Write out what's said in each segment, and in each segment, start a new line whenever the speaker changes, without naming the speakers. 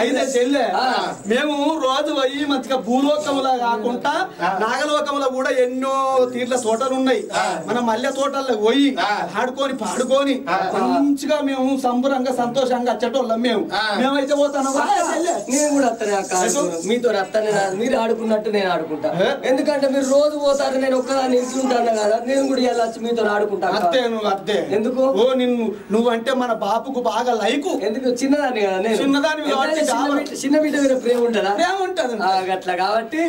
అయితే చెల్లె. మేము రోజు పోయి మంచిగా భూలోకములా కాకుండా నాగలోకములో కూడా ఎన్నో తీర్ల తోటలు ఉన్నాయి మనం మల్లె తోటల్లో పోయి ఆడుకొని పాడుకొని మంచిగా మేము సంబరంగా సంతోషంగా వచ్చేటోళ్ళం మేము. మేమైతే పోతాను?
నేను కూడా వస్తాను. మీతో వస్తాను మీరు ఆడుకున్నట్టు నేను ఆడుకుంటా? ఎందుకంటే మీరు రోజు పోతారు నేను ఒక్కదాన్ని ఇంట్లో కదా. నేను కూడా ఇలా వచ్చి మీతో ఆడుకుంటా.
అత్తే నువ్వు అత్తే.
ఎందుకు?
ఓ నిన్ను నువ్వంటే మన బాపుకు బాగా లైకు.
ఎందుకు? చిన్నదాన్ని కదా. నేను చిన్న. బిడ్డ- మీద ప్రేమ ఉంటుందా? అట్లా కాబట్టి.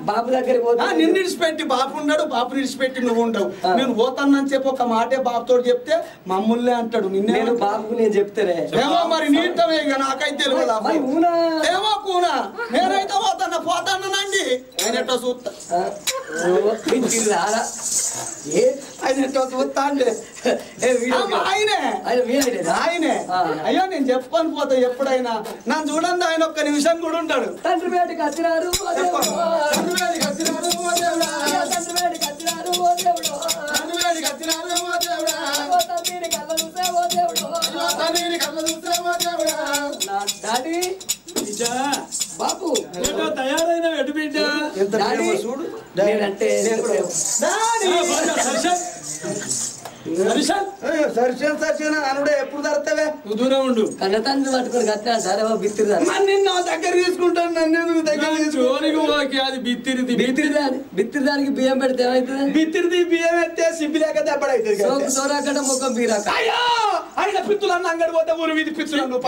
బాబు దగ్గరికి పోతే
నిన్ను విడిచిపెట్టి బాపు ఉన్నాడు బాపు విడిచిపెట్టి నువ్వు ఉండవు. నేను పోతానని చెప్పి ఒక మాటే బాబుతో చెప్తే మమ్మల్ని అంటాడు. నిన్నే
నేను బాబుకు నేను చెప్తేనే.
ఏమో మరి నీటమే నాకైతే? ఏమో కూనా? నేనైతే పోతాను? పోతానండి ఆయన ఎట్టో చూస్తా. ఆయన. అయ్యో నేను చెప్పుకొని పోతా ఎప్పుడైనా నన్ను చూడండి ఆయన ఒక్క నిమిషం కూడా ఉంటాడు.
తండ్రి వేడికి వచ్చినారు తండ్రి వేడికి వచ్చినారు ఓ దేవుడు.
తండ్రివేడికి వచ్చినాడు, ఓ దేవుడా.
ఓ తండ్రిని కళ్ళ చూసే ఓ దేవుడు.
అయ్యో, తండ్రిని కళ్ళ చూస్తే, ఓ దేవుడా.
నా డాడీ. బాబు
ఏటో తయారైన ఎటు బిడ్డ
చూడు. డాడీ.
సరిషన్
అనుడే ఎప్పుడు
నువ్వు దూరం ఉండు.
పట్టుకొని సరే బిత్తిరి
నిన్ను దగ్గర తీసుకుంటాను నన్ను దగ్గర
అది బిత్తిరిది
బిత్తిరి. దాని బిత్తిరి దానికి బియ్యం పెడితే
బిత్తిరిది బియ్యం ఎత్తే సిబ్బి లేక దెబ్బడైతుంది
సోరాకట ముఖం బీరాక
అయ్యో! ఆయన అంగడి పోతే ఊరు వీధి పిత్తులను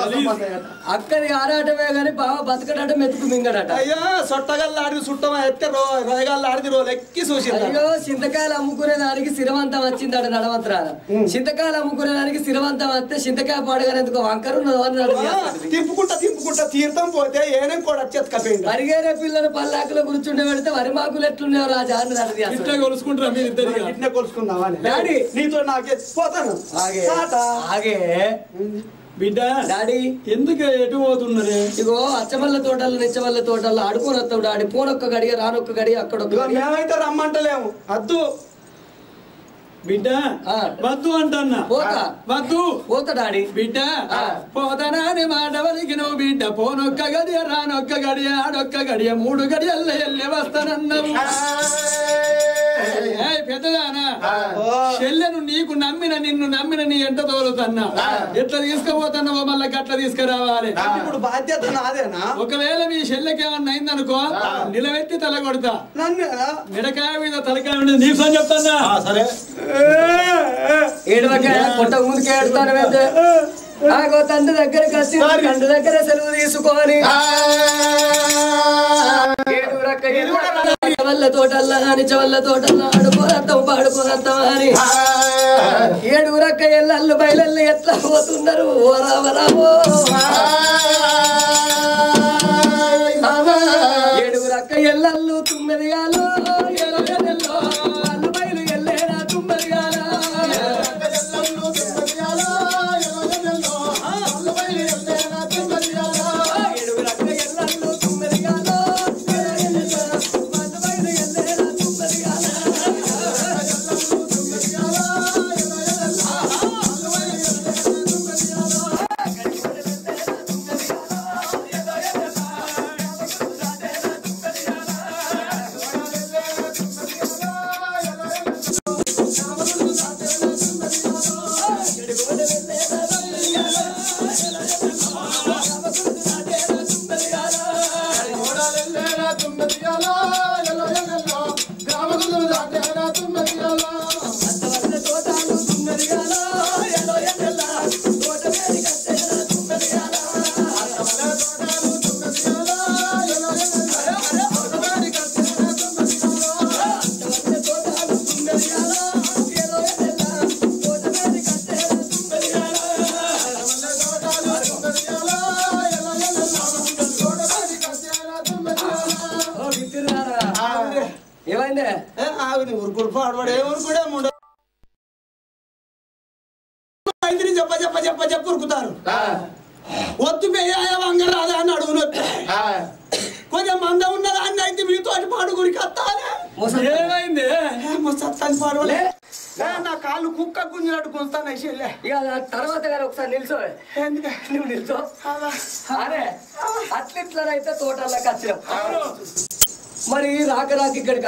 అక్కడి ఆరాటమే గాని బావ బతకడట మెతుకు మింగడట.
అయ్యో సొట్టగల్లా ఆడిది సుట్టమా ఎత్తే రో రోయగల్లా ఆడిది రో లెక్కి చూసింది
అయ్యో చింతకాయలు అమ్ముకునే దానికి సిరవంతం వచ్చిందట నడవంతరాల చింతకాయలు అమ్ముకునే దానికి సిరవంతం వస్తే చింతకాయ పాడగానేందుకు వంకరు
తిప్పుకుంటా తిప్పుకుంటా తీర్థం పోతే ఏనేం కూడా వచ్చేది
పరిగేరే పిల్లలు పల్లాకులో కూర్చుండే పెడితే వరి మాకులు ఎట్లుండేవో రాజా అని
ఇట్లా కొలుసుకుంటారా మీరు ఇద్దరు.
డాడీ.
నీతో నాకే పోతాను.
ఆగే.
టాటా.
ఆగే.
బిడ్డ!
డాడీ!
ఎందుకు ఎటు పోతున్నరే?
ఇగో అచ్చమల్ల తోటలు నిచ్చమల్ల తోటలు ఆడుకొని వస్తావు డాడీ. పోనొక్క గడియ రానొక్క గడియ అక్కడ
ఇగో మేమైతే రమ్మంటలేము. అద్దు.
బిడ్డ. వద్దు అంటన్నా.
పోతా.
వద్దు.
పోతా డాడీ.
బిడ్డ
ఆ.
పోతానని మాట వలికి నువ్వు బిడ్డ. పోనొక్క గడియ రానొక్క గడియ ఆడొక్క గడియ మూడు గడియల్లో వెళ్ళి వస్తానన్నావు. ఏయ్ పెద్దదానా? చెల్లెను నీకు నమ్మిన నిన్ను నమ్మిన నీ ఎంట తోలుతన్నా. ఎట్లా తీసుకుపోతున్నావో మళ్ళీ గట్ల తీసుకురావాలి.
ఇప్పుడు బాధ్యత నాదేనా?
ఒకవేళ మీ చెల్లెకి ఏమన్నా అయిందనుకో నిలబెట్టి తల కొడతా
నన్ను
మిడకాయ మీద తలకాయ నీకు చెప్తానా?
సరే.
ఏడవక పొట్ట ముందుకే ఏడుతాను వెళ్తే ఆగో తండ్రి దగ్గరికి వచ్చి తండ్రి దగ్గర సెలవు తీసుకొని. వల్ల తోటల్లా అని చవల్ల తోటల్లా ఆడుకోరత్తం పాడుకోరత్తం అని. ఏడుగురక్క ఎల్లల్లు బయలల్లు ఎట్లా పోతున్నారు? ఓ రామ రామో. ఏడుగురక్క ఎల్లల్లు తుమ్మెదిగాలు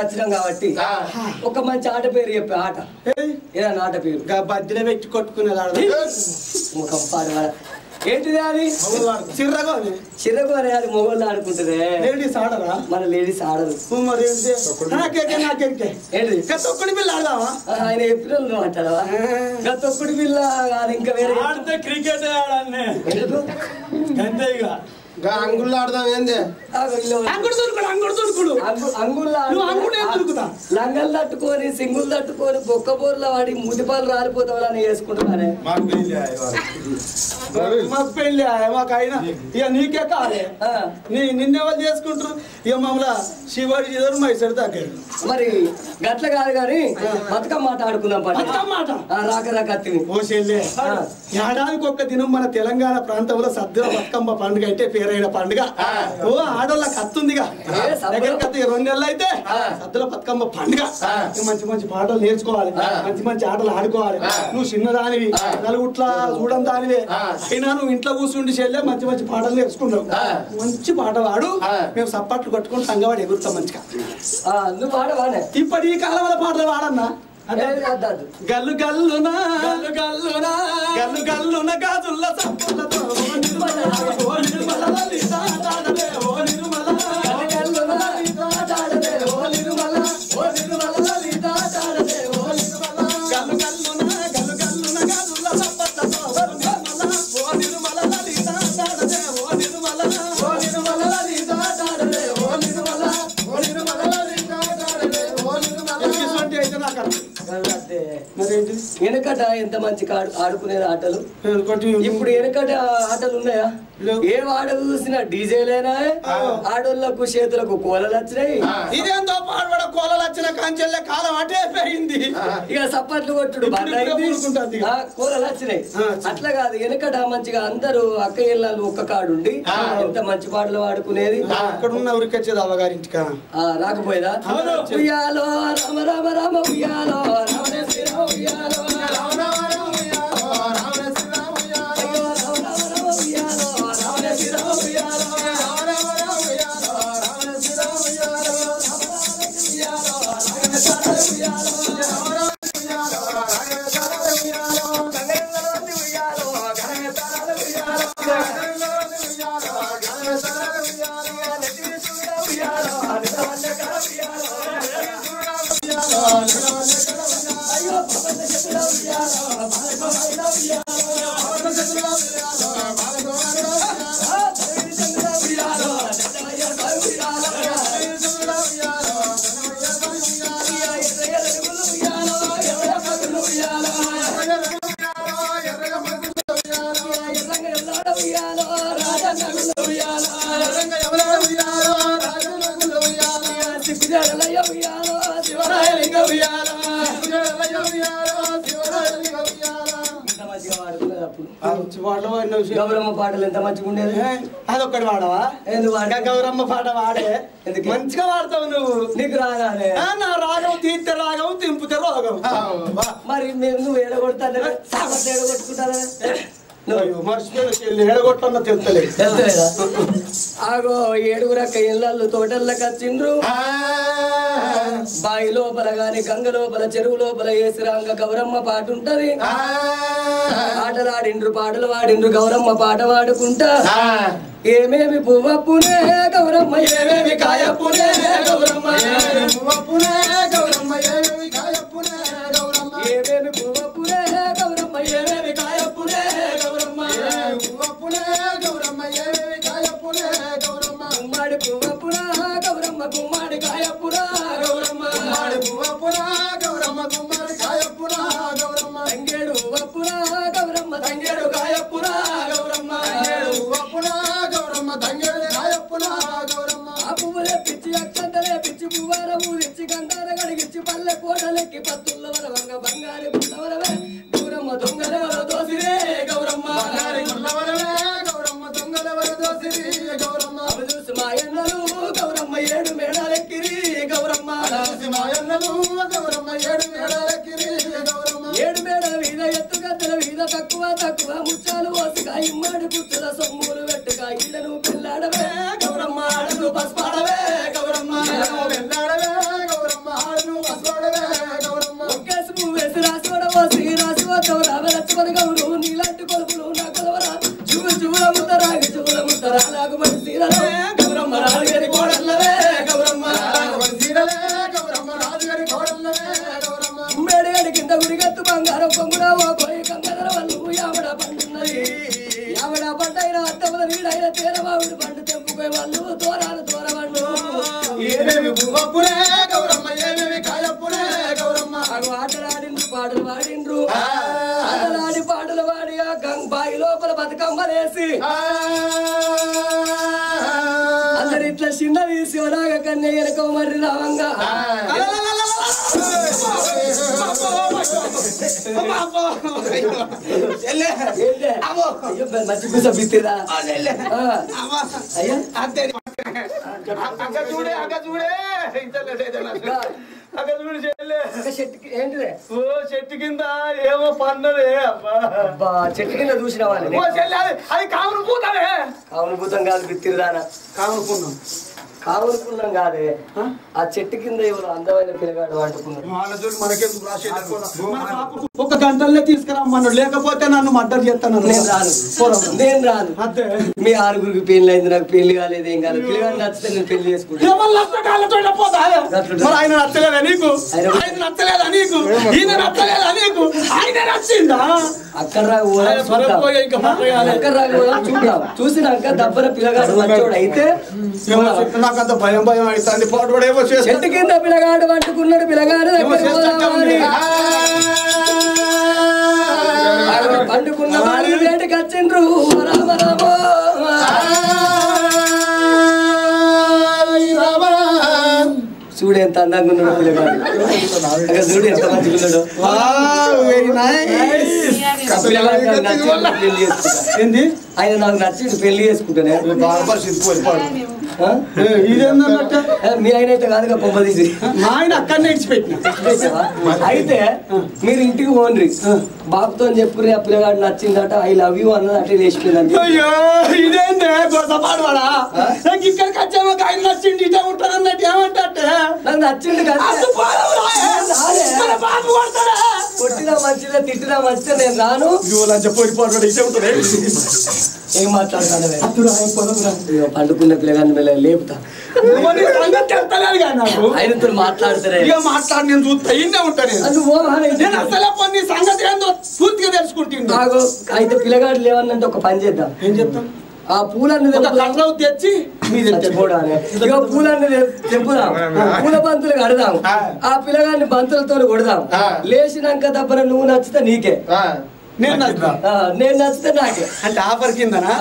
వచ్చినాం కాబట్టి. ఒక మంచి ఆట పేరు చెప్పే ఆట.
ఏయ్,
ఏదన్నా ఆట పేరు?
బద్దెన పెట్టి కొట్టుకునేది ఆడ.
ముఖం పాడవాడ ఏంటిది అది?
చిర్రగా
చిరకు అనే అది మొగోళ్ళు ఆడుకుంటుందే.
లేడీస్ ఆడరా?
మన లేడీస్ ఆడరు.
మరి ఏంటి? నాకేకే నాకేకే
ఏంటిది
ఇంకా తొక్కుడి పిల్ల ఆడదామా?
ఆ, ఆయన ఏప్రిల్ నువ్వు అంటారా? ఇంకా తొక్కుడు పిల్ల కాదు ఇంకా వేరే
ఆడితే క్రికెట్
ఎందుకు?
అంతే ఇక
అంగుళ్ళు ఆడదాం ఏంది.
అంగుడు దురుకుడు అంగుడు దురుకుడు.
అంగు- అంగుల్లో
నువ్వు అంగుడు ఏం దొరుకుతా?
లంగలు తట్టుకొని సింగులు తట్టుకొని బొక్క బోర్ల వాడి ముదిపాలు రాలిపోతావని వేసుకుంటున్నానే
మాకు పెళ్ళి.
మాకు అయినా ఇక నీకే కాలే.
ఆ,
నీ నిన్నెవరు చేసుకుంటారు? ఇక మమ్మల్ని శివాడి చేదరు మైసరి దగ్గర
మరి గట్ల కాదు కానీ బతుకమ్మ మాట ఆడుకుందాం
ఆట?
ఆ, రాక రాక
ఓ చెల్లె. ఏడాదికి ఒక్క దినం మన తెలంగాణ ప్రాంతంలో సద్దుల బతుకమ్మ పండుగ అయితే పేరైన పండుగ. ఓ ఆడోళ్ళకి అత్తుందిగా దగ్గరికి అత్త రెండు నెలలు అయితే. సద్దుల బతుకమ్మ పండుగ. మంచి మంచి పాటలు నేర్చుకోవాలి. మంచి మంచి ఆటలు ఆడుకోవాలి. నువ్వు చిన్నదానివి నలుగుట్ల చూడం దానివే. అయినా నువ్వు ఇంట్లో కూర్చుండి చెల్లె మంచి మంచి పాటలు నేర్చుకున్నావు మంచి పాట వాడు. మేము సప్పట్లు కట్టుకుని సంగవాడు ఎగురుతాం మంచిగా.
నువ్వు పాడవానే
ఇప్పటి ఈ కాలంలో పాటలు వాడన్నా? గల్లు గల్లునా?
గల్లు గల్లునా?
గల్లు గల్లున? గాజుల్ల సప్పులతో ఓ
వెనకట ఎంత మంచి ఆడు- ఆడుకునేది ఆటలు? ఇప్పుడు వెనకట ఆటలు ఉన్నాయా. ఏ వాడ చూసినా డీజేలేనా ఆడోళ్ళకు చేతులకు కోలలు వచ్చినాయి.
ఇదేంతో పాడబడ కోలలు వచ్చిన కంచెల్లే కాలం అటే పెరిగింది.
ఇక సప్పట్లు కొట్టుడు కూరలు వచ్చినాయి. అట్లా కాదు వెనకట మంచిగా అందరూ అక్క ఇళ్ళలు ఒక్క కాడుండి. ఎంత మంచి పాటలు పాడుకునేది?
అక్కడ ఉన్న ఉరికొచ్చేది అవ్వగారింటికా
ఆ, రాకపోయేదా? ఉయ్యాలో రామ రామ రామ ఉయ్యాలో రామ. Yeah. పాటలు ఎంత మంచిగా ఉండేది?
అదొక్కటి వాడవా?
ఎందుకు
గౌరమ్మ పాట వాడే.
ఎందుకు?
మంచిగా వాడతావు నువ్వు.
నీకు రాగానే?
నా రాగం తీస్తే రాగం తింపితే రోగం.
మరి మేము నువ్వు ఏడగొడతాను సామర్థ్యం ఆగో ఏడుగురక్క ఇళ్ళల్లో తోటల్లోకి వచ్చిండ్రు. బావి లోపల గాని గంగ లోపల చెరువు లోపల ఏసిరాంగ గౌరమ్మ పాట ఉంటది. ఆటలాడిండ్రు పాటలు వాడిండ్రు గౌరమ్మ పాట పాడుకుంటా. ఏమేమి పువ్వప్పునే గౌరమ్మ ఏమేమి కాయప్పునే గౌరమ్మ. ఏమేమి పువ్వప్పునే మంచి పూస బిత్తిరా ఆ. అయ్యా
చూడే అక్క చూడే అక్క చూడు
ఏంటిదే
ఓ చెట్టు కింద ఏమో పన్నదే అబ్బా
చెట్టు కింద చూసినావా
ఓ చెల్లె అది కావును పూతనే
కావును భూతం కాదు బిత్తిరిదానా
కావునుకున్నాం
కావునుకున్నాం కాదే. ఆ చెట్టు కింద ఎవరు అందమైన పిల్లగాడు
ఒక గంటల్లో తీసుకురమ్మన్నాడు లేకపోతే నన్ను మర్డర్ చేస్తాను
నేను రాను. నేను రాను.
అంతే
మీ ఆరుగురికి పెళ్ళి అయింది నాకు పెళ్ళి కాలేదు ఏం కాలేదు. పిల్లగాడు నచ్చితే నేను పెళ్ళి చేసుకుంటాను
ఆయన నచ్చలేదా నీకు?
ఆయన-
ఆయన నచ్చలేదా నీకు? ఈయన నచ్చలేదా నీకు? ఆయన నచ్చిందా?
అక్కడ చూసినాక దబ్బర పిల్లగాడు మంచోడు. అయితే
నాకు అంత భయం భయం అవుతుంది పోటు ఏమో
చెట్టు కింద పిల్లగాడు వండుకున్నాడు పిల్లగాడు పండుకున్న వాళ్ళు వేటకి వచ్చిండ్రు రామ రామ చూడు ఎంత అందంగా ఉన్నాడు పిల్లగాడు చూడు ఎంత ఆయన నాకు నచ్చిండు పెళ్ళి చేసుకుంటానే.
బాగా? ఇదేందన్నట్టు?
మీ ఆయన అయితే కాదుగా తీసి.
మా ఆయన అక్కడనే ఇచ్చిపెట్టిన
అయితే మీరు ఇంటికి పోండి బాబుతో చెప్పుర్రి ఆ పిల్లగాడు నచ్చిందట ఐ లవ్ యూ అన్నది అట్లే లేచిపోయిందండి
అయ్యో ఇదేందే? నాకు ఇక్కడికి ఆయన నచ్చింది ఇదే ఉంటాను అన్నట్టు ఏమంటే
నాకు నచ్చింది కదా.
బాబు కొడతాడా?
కొట్టినా మంచిదే తిట్టినా మంచిదే నేను రాను.
లంచ పోయి పోటీ ఇదే ఉంటుంది.
ఏం మాట్లాడతాను పండుకున్న పిల్లగాడిని మెల్ల లేపుతా. ఆయనతో మాట్లాడతారే.
ఇక మాట్లాడి నేను చూస్తా ఇన్నే ఉంటా నేను. అసలే కొన్ని సంగతి ఏందో పూర్తిగా తెలుసుకుంటుంది
నాకు అయితే పిల్లగాడు లేవన్నంటే ఒక పని చేద్దాం.
ఏం చెప్తాం
ఆ పూలన్నీ.
కట్రవు తెచ్చి.
ఇక పూలన్నీ తెంపుదాం. పూల బంతులు కడదాం.
ఆ.
పిల్లగాడిని బంతులతో కొడదాం. లేచినాక దబ్బన నువ్వు నచ్చితే నీకే.
నేను
నేను నచ్చితే నాకే.
అంటే ఆఫర్ కిందనా?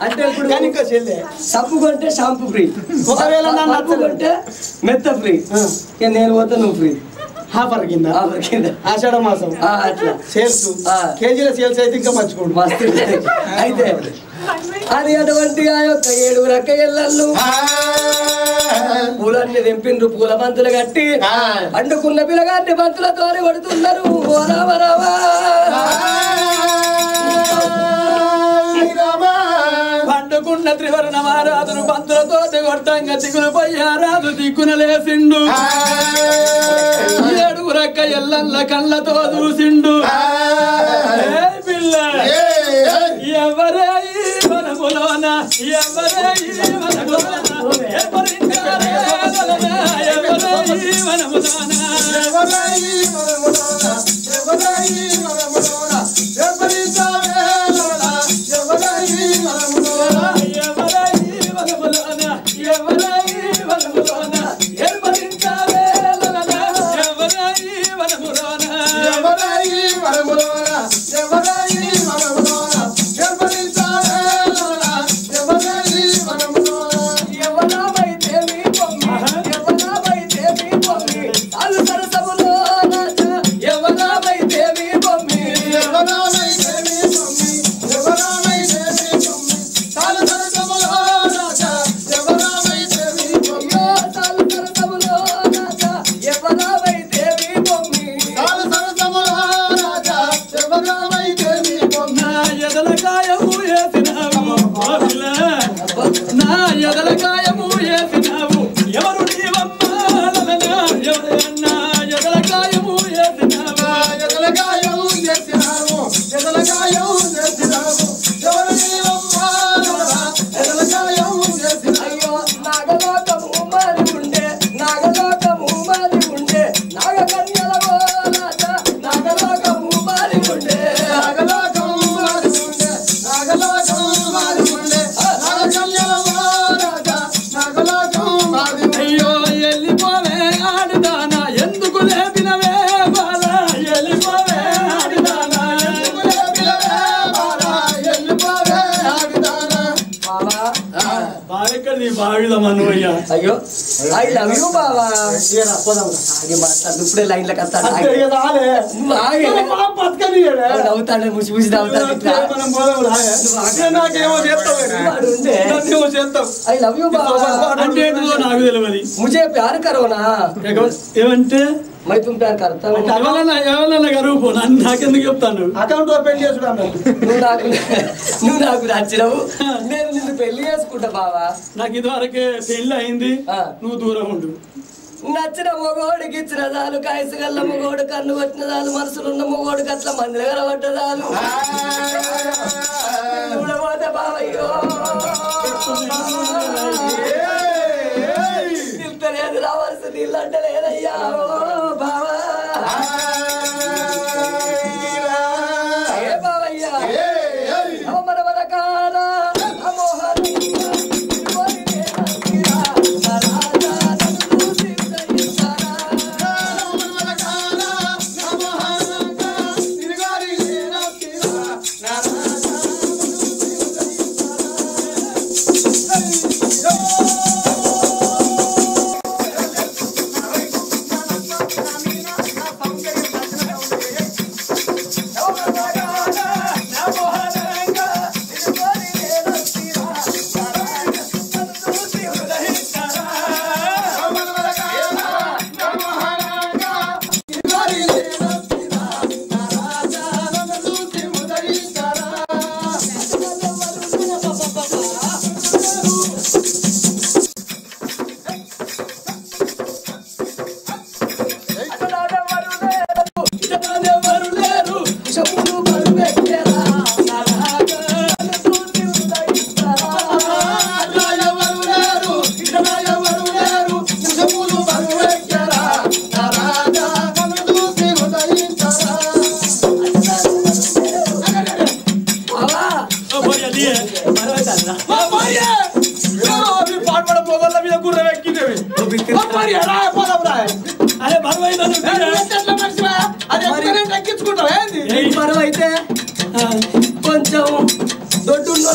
అంటే ఇప్పుడు
కానీ ఇంకో చెల్లె.
సబ్బు కొంటే షాంపూ ఫ్రీ.
ఒకవేళ నచ్చలేదు.
కొంటే మెత్త ఫ్రీ. నేను పోతే నువ్వు ఫ్రీ.
ఆఫర్ కింద?
ఆఫర్ కింద.
ఆషాఢ మాసం.
ఆ, అట్లా.
సేల్స్.
ఆ.
కేజీల సేల్స్ అయితే ఇంకా మర్చిపోండి
మస్తు. అయితే అది అటువంటి ఆ యొక్క ఏడు రక్క ఎల్లళ్ళు పూలన్నీ తెంపిండ్రు పూల బంతులు కట్టి
ఆ.
పండుకున్న పిల్లగాన్ని బంతులతో కొడుతున్నారు.
పండుకున్న త్రివర్ణ మహారాజును పంతులతో కొట్టంగా దిగులు పోయారాజు దిక్కున లేసిండు ఏడుగురక్క ఎల్లల్ల కళ్ళతో చూసిండు. ఏ పిల్ల. ఎవరే ఈ వనములోన ఎవరే ఈ వనములోన ఎవరించారే వలన ఎవరే ఈ వనములోన ఎవరే
ఇప్పుడే
లైన్
లకి నవ్వుతాడు ముసి ముసి నవ్వుతాడు ముజే కరోనా.
ఏమంటే?
ప్యార్ కర్తా.
ఎవరన్నా ఎవరన్నా నాకెందుకు చెప్తాను?
అకౌంట్ ఓపెన్ చేసుకున్నాను
నువ్వు నాకు నచ్చినవు. నేను నిన్ను పెళ్ళి చేసుకుంటా బావా.
నాకు ఇదివరకే పెళ్ళి అయింది. నువ్వు దూరం ఉండు.
నచ్చిన మొగోడికి ఇచ్చిన దాలు కాయసగల్ల మొగోడు కన్ను కొట్టిన దాలు మనసులున్న మొగోడు అట్లా మంది దగ్గర పడ్డదాలు చూడబోతే బావయ్యో. రావాల్సింది ఇల్లు అంటే లేదయ్యా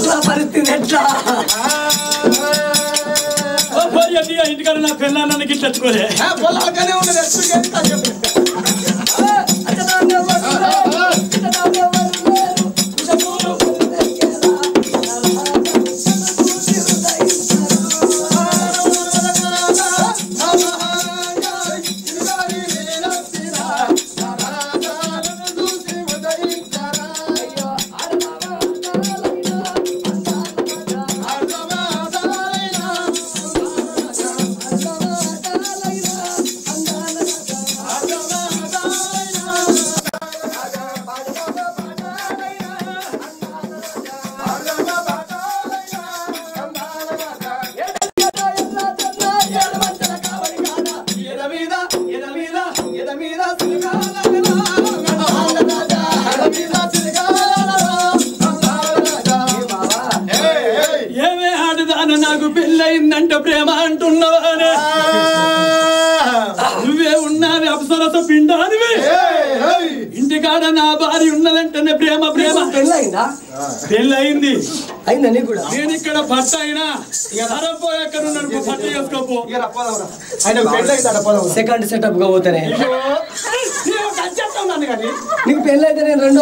నా పరిస్థితి ఎట్లా
ఇంటికాడ నా పిల్లలు నన్ను గిట్లెత్తుకోలే
పొలాకనే ఉన్నది
సెకండ్ సెటప్గా పోతానే. నీకు
పెళ్ళి అయితే
నేను రెండో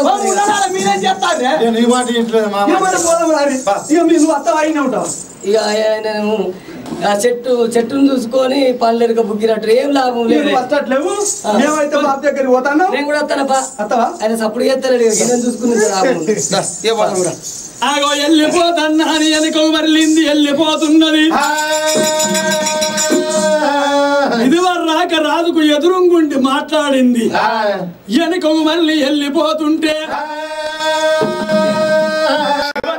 ఇక
నేను ఆ చెట్టు చెట్టును చూసుకొని పనులేరుక బుగ్గినట్టు. ఏం లాభం లేదు.
మేమైతే బాబు దగ్గరికి పోతాను
నేను కూడా వస్తానప్పా.
అత్తవా?
ఆయన సప్పుడు చేస్తాను నేను చూసుకుని
ఆగో వెళ్ళిపోతన్నా అని వెనుక మరలింది వెళ్ళిపోతున్నది రాజుకు ఎదురుంగుండి మాట్లాడింది. వెనుక మళ్ళీ వెళ్ళిపోతుంటే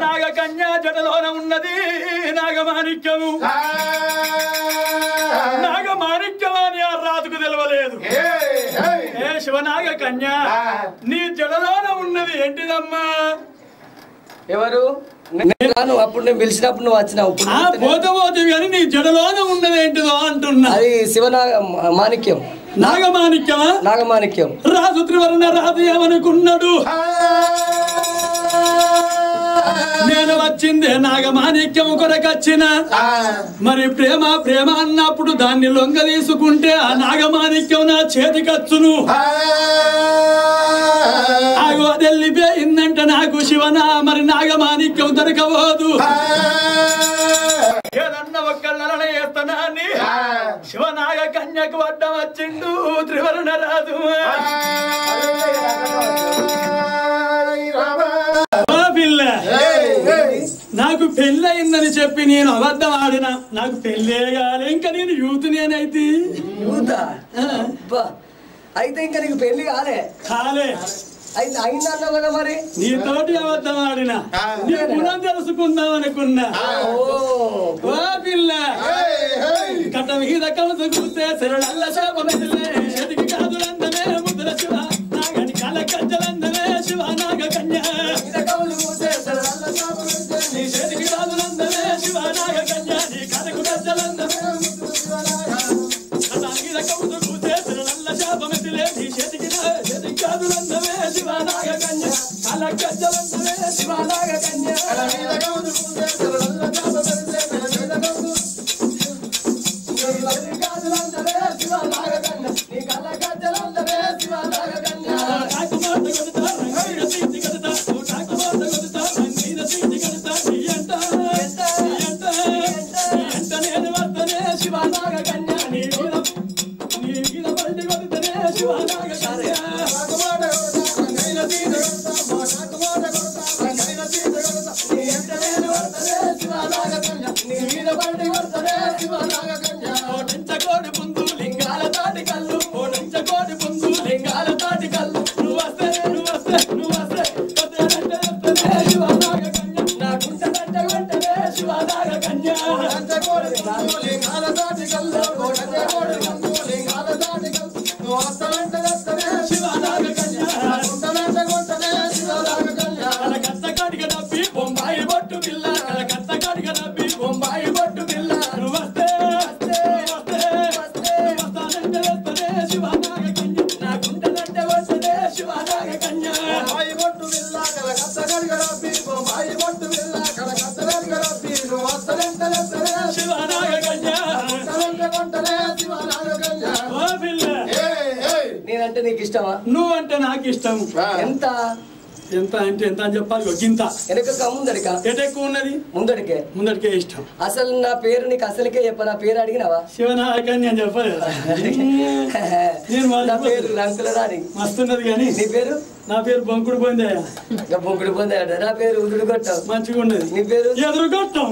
నాగ కన్యా జటలోన ఉన్నది నాగమాణిక్యము. నాగమాణిక్యం అని ఆ రాజుకు తెలవలేదు. ఏ శివనాగ కన్యా నీ జడలోన ఉన్నది ఏంటిదమ్మా?
ఎవరు? నేను అప్పుడు నేను పిలిచినప్పుడు నువ్వు వచ్చినావు.
పోతే పోతే కానీ నీ జడలోన ఉన్నది ఏంటిదో అంటున్నా.
అది శివనాగ మాణిక్యం.
నాగమాణిక్యమా?
నాగమాణిక్యం.
రాజు త్రివర్ణ రాజు ఏమనుకున్నాడు? నేను వచ్చిందే నాగమాణిక్యం కొరకచ్చిన. మరి ప్రేమ ప్రేమ అన్నప్పుడు దాన్ని లొంగ తీసుకుంటే ఆ నాగమాణిక్యం నా చేతికచ్చును. ఆగు అది వెళ్ళిపోయిందంట నాకు శివన మరి నాగమాణిక్యం దొరకబోదు. ఏదన్నా శివనాగ కన్యకు అడ్డం వచ్చిండు త్రివర్ణ పిల్ల నాకు పెళ్ళయిందని చెప్పి నేను అబద్ధం ఆడినా. నాకు పెళ్ళే కాలే. ఇంకా నేను యూత్ నేనైతే.
యూత? అబ్బా. అయితే ఇంకా నీకు పెళ్ళి కాలే?
కాలే.
అయితే అయిందన్నావు కదా మరి?
నీతోటి అబద్ధం ఆడినా. నీ గుణం తెలుసుకుందాం అనుకున్నా.
ఓ.
పిల్ల. కట్ట మీద కవస చూస్తే శరణల్ల శాపమెదిలే చేతికి కాదులందమే ముద్ర శివ. నాగని కల కజ్జలందమే శివ నాగ కన్య. మీద కవస అలా శరణల్ల శాపమెదిలే కన్య కల కజ్జలందమే శివ అంటే ఎంత అని చెప్పాలి ఒక గింత.
వెనక ముందడిక?
ఎటు ఎక్కువ ఉన్నది?
ముందడికే.
ముందరికే ఇష్టం.
అసలు నా పేరు నీకు అసలుకే చెప్ప నా పేరు అడిగినావా?
శివనాయకని నేను చెప్పలేదు నేను
నా. పేరు రంకుల రాణి
మస్తున్నది కానీ
నీ పేరు?
నా పేరు బొంకుడు
ఇంకా బొంకుడు పొందాడు నా పేరు ఉదుడు కొట్టావు
మంచిగా ఉన్నది.
నీ పేరు?
ఎదురు కొట్టం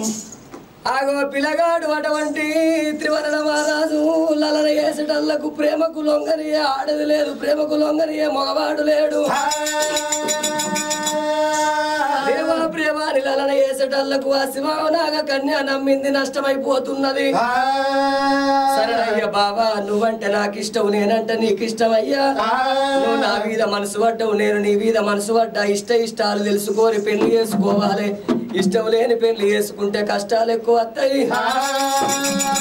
ఆగో పిల్లగాడు అటువంటి త్రివర్ణ మహారాజు లలన వేసేటల్లకు ప్రేమకు లొంగని ఆడది లేదు. ప్రేమకు లొంగని మగవాడు లేడు. ప్రేమ అని లలన వేసేటల్లకు ఆ శివనాగ కన్య నమ్మింది నష్టమైపోతున్నది. సరే అయ్యా బాబా నువ్వంటే నాకు ఇష్టం నేనంటే నీకు ఇష్టం అయ్యా నువ్వు నా మీద మనసు పడ్డావు నేను నీ మీద మనసు పడ్డా. ఇష్ట ఇష్టాలు తెలుసుకొని పెళ్ళి చేసుకోవాలి. ఇష్టం లేని పెళ్ళి చేసుకుంటే కష్టాలు ఎక్కువ వస్తాయి.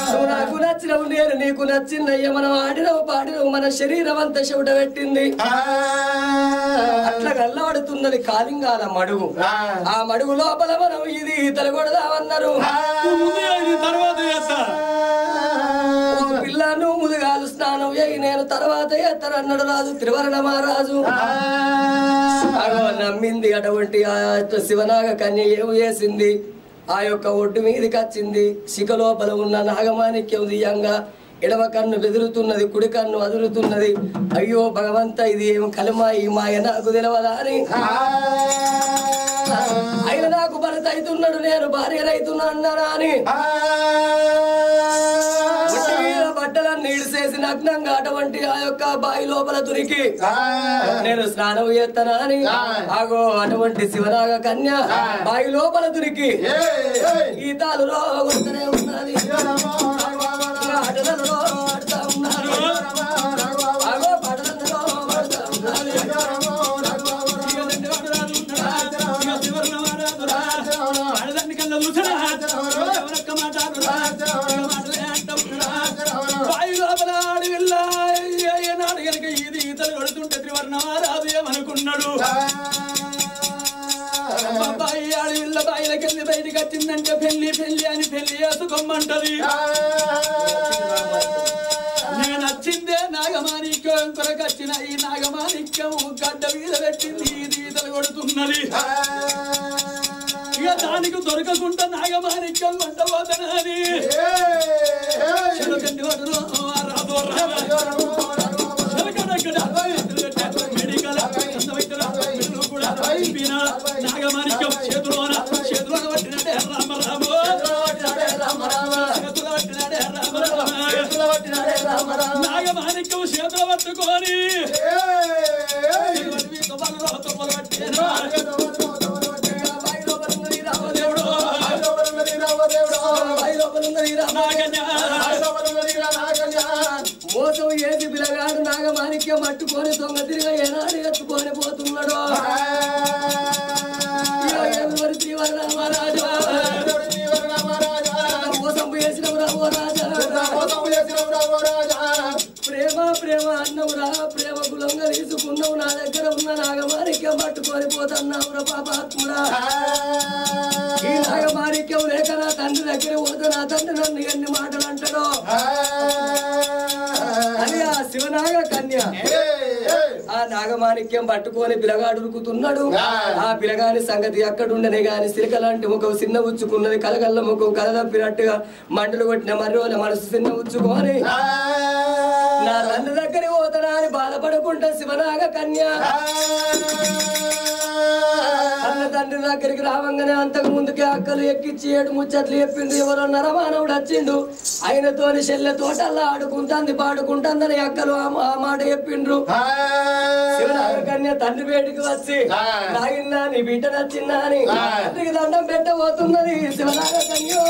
నువ్వు నాకు నచ్చినవు నేను నీకు నచ్చిందయ్యా. మనం ఆడినవు పాడినవు మన శరీరం అంతా చెవిట పెట్టింది. అట్లా గల్లబడుతున్నది కాలింగాల మడుగు. ఆ మడుగు లోపల మనం ఇది
ఇది తర్వాత చేస్తా.
ఓ పిల్ల నువ్వు ముదుగాలు స్నానం చేయి నేను తర్వాత ఎత్తరన్నాడు రాజు త్రివర్ణ మహారాజు. నమ్మింది అటువంటి ఆ శివనాగ కన్య ఏమి చేసింది? ఆ యొక్క ఒడ్డు మీదకి వచ్చింది. శిఖ లోపల ఉన్న నాగమాణిక్యం దియంగా ఎడమ కన్ను బెదురుతున్నది కుడి కన్ను అదురుతున్నది. అయ్యో భగవంత ఇది ఏం కలమా ఈ మాయ నాకు తెలవదా అని. ఆయన నాకు భరత అవుతున్నాడు నేను భార్య రైతున్నా అన్నారా అని. బట్టలన్నీ ఇడిసేసి నగ్నంగా అటువంటి ఆ యొక్క బావి లోపల దురికి నేను స్నానం చేస్తానా అని. ఆగో అటువంటి శివనాగ కన్య బావి లోపల దురికి గీతాలు రోగుతూనే ఉన్నది.
అనుకున్నాడు అబ్బాయి ఆడవిల్ల బాయిలకెళ్ళి బయటికి వచ్చిందంటే పెళ్ళి పెళ్ళి అని పెళ్ళి చేసుకోమంటది నేను నచ్చిందే నాగమాణిక్యం కొరకొచ్చిన ఈ నాగమాణిక్యం గడ్డ మీద పెట్టింది ఇది ఈతలు కొడుతున్నది. ఇక దానికి దొరకకుండా నాగమాణిక్యం కొంటపోతానని చెలకండి నాగమాణిక్యం పట్టుకొని
పిలగాడు ఉరుకుతున్నాడు. ఆ. పిలగాని సంగతి అక్కడుండనే గాని సిలిక లాంటి ముఖం చిన్న ఉచ్చుకున్నది కలగల్ల ముఖం కలదప్పినట్టుగా మంటలు కొట్టిన మర్రోల మనసు చిన్న ఉచ్చుకొని. నా తండ్రి దగ్గరికి పోతాడా అని బాధపడకుండా శివనాగ కన్య. తండ్రి దగ్గరికి రావంగానే అంతకు ముందుకే అక్కలు ఎక్కిచ్చి ఏడు ముచ్చట్లు చెప్పింది ఎవరో నరమానవుడు వచ్చిండు. ఆయనతోని చెల్లె తోటల్లా ఆడుకుంటాంది పాడుకుంటాందని అక్కలు ఆ మాట చెప్పిండ్రు. కన్య తండ్రి వేడికి వచ్చి నాగిన్నా నీ బిడ్డ నచ్చిందా అని తండ్రికి దండం పెట్టబోతున్నది శివనాగ కన్యో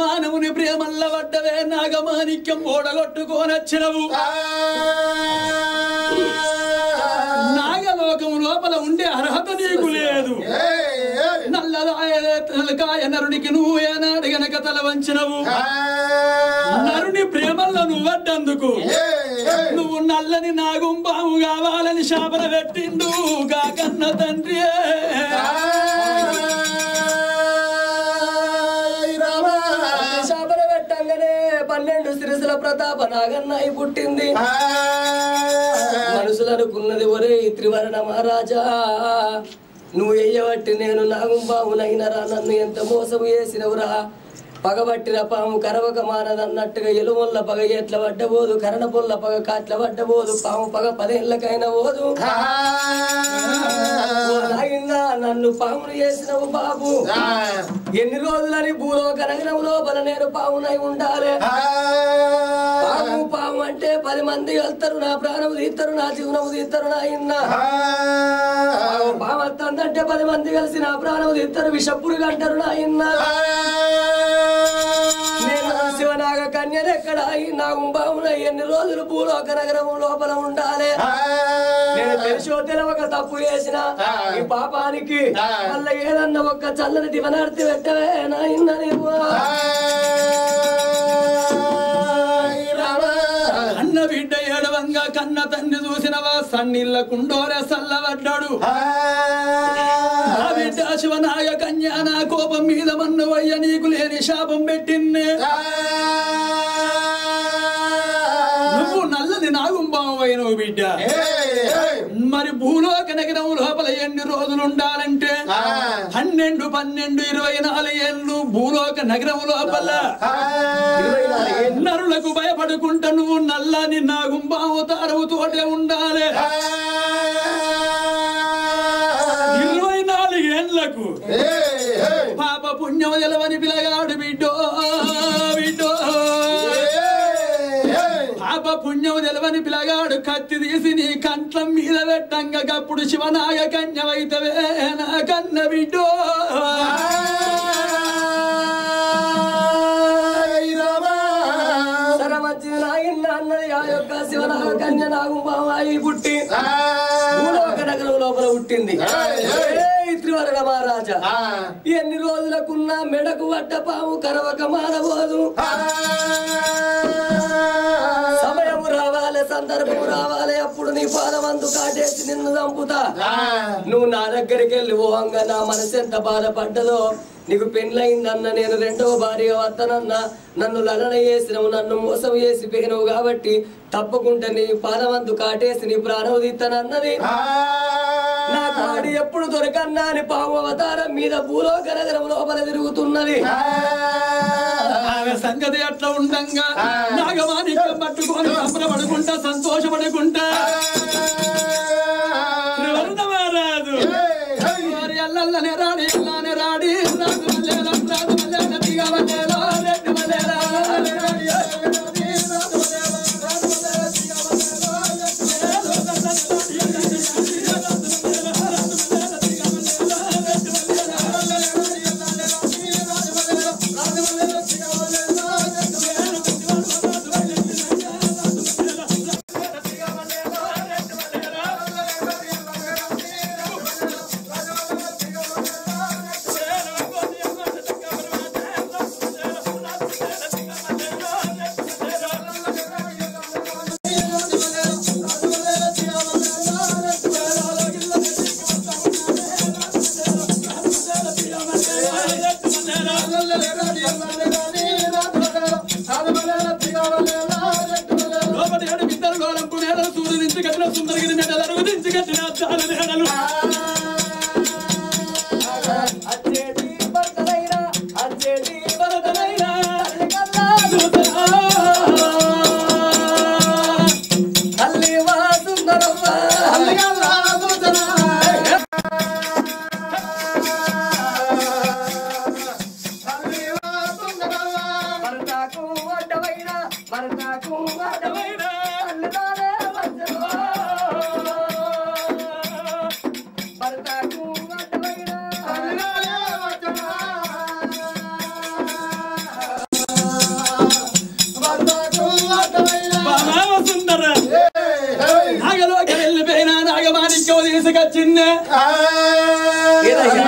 నరమానవుని ప్రేమల్ల పడ్డవే నాగమాణిక్యం ఓడగొట్టుకోనచ్చినవు నాగలోకం లోపల ఉండే అర్హత నీకు లేదు. నల్లదాయ నరునికి నువ్వు ఏనాడు గనక తల వంచినవు. నరుని ప్రేమల్లో నువ్వడ్డందుకు. నువ్వు నల్లని నాగుంబాము కావాలని శాపన పెట్టిండు కాకన్న తండ్రి
సిరిసుల ప్రతాప నాగన్నాయి పుట్టింది. మనుషులు అనుకున్నది ఒరే త్రివర్ణ మహారాజా. నువ్వు ఎయ్యబట్టి నేను నాగుంబావునైనరా నన్ను ఎంత మోసం చేసినవురా. పగబట్టిన పాము కరవక మానదన్నట్టుగా ఎలుమొల్ల పగ ఎట్ల పడ్డబోదు కరణ పొల్ల పగ కాట్ల పడ్డబోదు పాము పగ పదేళ్ళకైనా పోదు. నాయనా, నన్ను పామును చేసినవు బాబు. ఎన్ని రోజులని భూలోక నగరం లోపల నేను పామునై ఉండాలి. పాము పాము అంటే పది మంది వెళ్తారు నా ప్రాణం తీస్తారు నా జీవనం తీస్తారు నా ఇన్న. పాము వస్తుందంటే పది మంది కలిసి నా ప్రాణం తీస్తారు విషపురుగు అంటారు నా కన్యను ఎక్కడ నా బామున ఎన్ని రోజులు భూలోక నగరం లోపల ఉండాలి? నేను తెలిసో తెలవక తప్పు చేసిన ఈ పాపానికి మళ్ళీ ఏదన్నా ఒక్క చల్లని దివనార్తి పెట్టవే నా ఇన్న నువ్వు
అన్న బిడ్డ ఏడవంగా కన్న తండ్రి చూసినవా? సన్నీళ్ళ కుండోరే సల్లబడ్డాడు ఆ. బిడ్డ శివనాయ కన్యా నా కోపం మీద మన్నువయ్య నీకు లేని శాపం పెట్టిన్నే నగరము బిడ్డ. మరి భూలోక నగరం లోపల ఎన్ని రోజులు ఉండాలంటే పన్నెండు పన్నెండు ఇరవై నాలుగు ఏళ్ళు భూలోక నగరం లోపల. నరులకు భయపడుకుంటా నువ్వు నల్లని నాగుంబావు తారవుతోటే ఉండాలి. ఇరవై నాలుగు ఏళ్ళకు పాప పుణ్యం తెలవని పిలగాడు బిడ్డో బిడ్డో. పుణ్యం పిలగాడు కత్తి తీసి నీ కంట్లం మీద పెట్టంగా. అప్పుడు శివనాగ కన్యవైతవే నా కన్న బిడ్డో.
సరవచ్చి నాయన్న అన్నది ఆ శివనాగ కన్య నాగు మామాయి పుట్టి. నగరం లోపల పుట్టింది. ఏ మహారాజా. ఎన్ని రోజులకున్నా మెడకు వడ్డ పాము కరవక మారబోదు సందర్భం రావాలి. అప్పుడు నీ పాదమందు కాటేసి నిన్ను చంపుతా. నువ్వు నా దగ్గరికి వెళ్ళి ఓ అంగ నా మనసు ఎంత బాధపడ్డదో నీకు పెళ్ళయిందన్న నేను రెండవ భార్య వద్దనన్న నన్ను లలన చేసినవు నన్ను మోసం చేసి పోయినవు కాబట్టి తప్పకుండా నీ పాదమందు కాటేసి నీ ప్రాణం తీస్తానన్నది నా కాడి ఎప్పుడు దొరకన్నా అని పాము అవతారం మీద భూలోక నగరం లోపల తిరుగుతున్నది.
సంగతి అట్లా ఉండంగా. నాగమాణిక్యం పట్టుకొని సంబరపడుకుంటా సంతోషపడుకుంటా